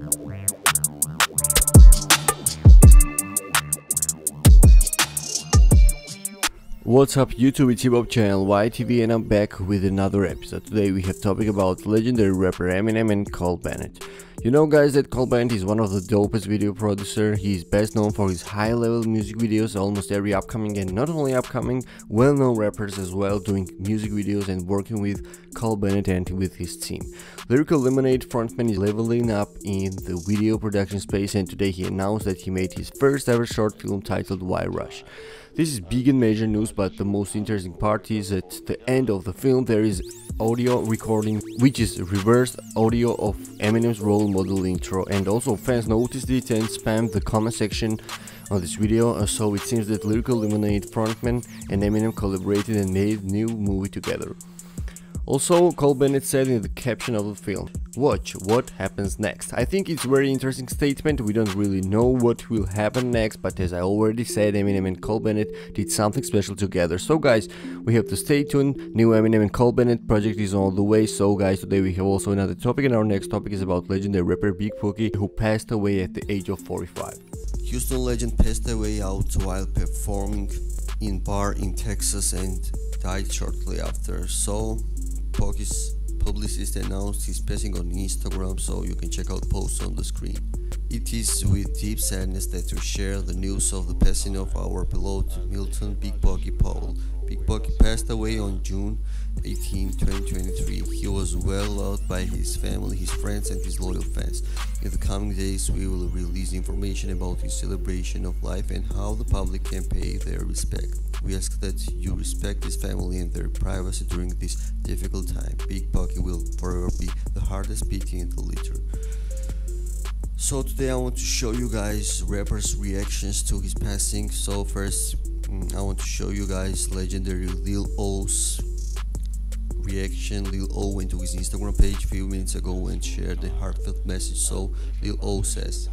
Wow. What's up YouTube, it's Hip channel WHY TV and I'm back with another episode. Today we have topic about legendary rapper Eminem and Cole Bennett. You know guys that Cole Bennett is one of the dopest video producer, he is best known for his high level music videos, almost every upcoming and not only upcoming, well known rappers as well doing music videos and working with Cole Bennett and with his team. Lyrical Lemonade frontman is leveling up in the video production space and today he announced that he made his first ever short film titled Why Rush. This is big and major news, but the most interesting part is at the end of the film there is audio recording, which is reversed audio of Eminem's role model intro, and also fans noticed it and spammed the comment section on this video, uh, so it seems that Lyrical Lemonade frontman and Eminem collaborated and made new movie together. Also, Cole Bennett said in the caption of the film, Watch what happens next. I think it's very interesting statement, we don't really know what will happen next, but as I already said, Eminem and Cole Bennett did something special together. So guys, we have to stay tuned, new Eminem and Cole Bennett project is on the way, so guys, today we have also another topic and our next topic is about legendary rapper Big Pokey who passed away at the age of 45. Houston legend passed away out while performing in bar in Texas and died shortly after. So Pokey's publicist announced his passing on Instagram, so you can check out posts on the screen. It is with deep sadness that we share the news of the passing of our beloved Milton Big Pokey Powell. Big Pokey passed away on June 18, 2023. He was well loved by his family, his friends, and his loyal fans. In the coming days, we will release information about his celebration of life and how the public can pay their respect. We ask that you respect his family and their privacy during this difficult time. Big Pokey will forever be the hardest beating in the litter. So today I want to show you guys rappers' reactions to his passing. So first, mm, I want to show you guys legendary Lil O's reaction. Lil O went to his Instagram page a few minutes ago and shared a heartfelt message. So Lil O says,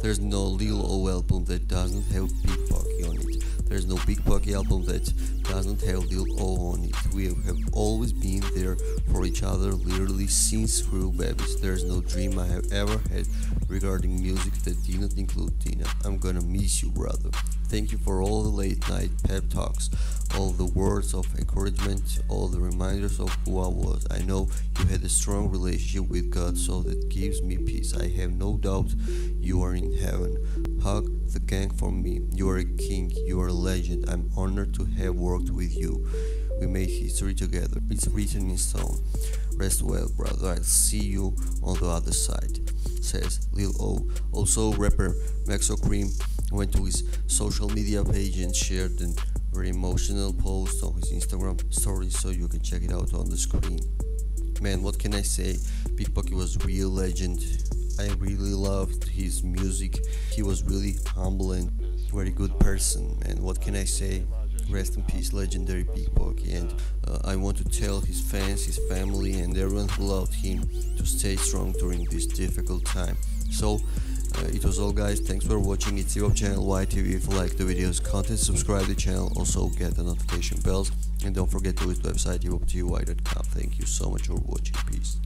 "There's no Lil O album that doesn't have Big Pokey on it. There's no Big Pokey album that doesn't have Lil O on it. We have always been there for each other, literally since we were Babies. There's no dream I have ever had regarding music that did not include Tina. I'm gonna miss you, brother. Thank you for all the late night pep talks, all the words of encouragement, all the reminders of who I was. I know you had a strong relationship with God, so that gives me peace. I have no doubt you are in heaven. Hug the gang for me. You are a king, you are a legend. I'm honored to have worked with you. We made history together. It's written in stone. Rest well, brother. I'll see you on the other side, says Lil O. Also, rapper Maxo Kream went to his social media page and shared a very emotional post on his Instagram story so you can check it out on the screen. Man, what can I say? Big Pokey was a real legend. I really loved his music. He was really humble and very good person. And what can I say? Rest in peace, legendary Big uh, I want to tell his fans, his family, and everyone who loved him to stay strong during this difficult time. So, uh, it was all guys, thanks for watching, it's your channel WHY TV, if you like the videos, content, subscribe the channel, also get the notification bells, and don't forget to visit the website hipopty.com. Thank you so much for watching, peace.